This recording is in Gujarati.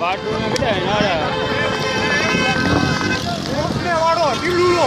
પાટું ને નારા વાળો ટીલુલો